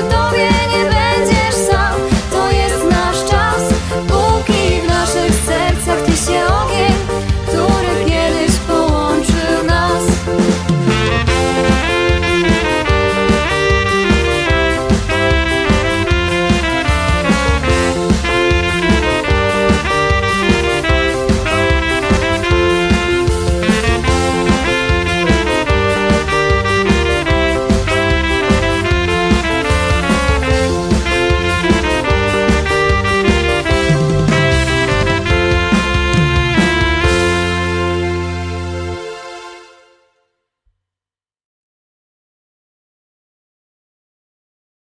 Świata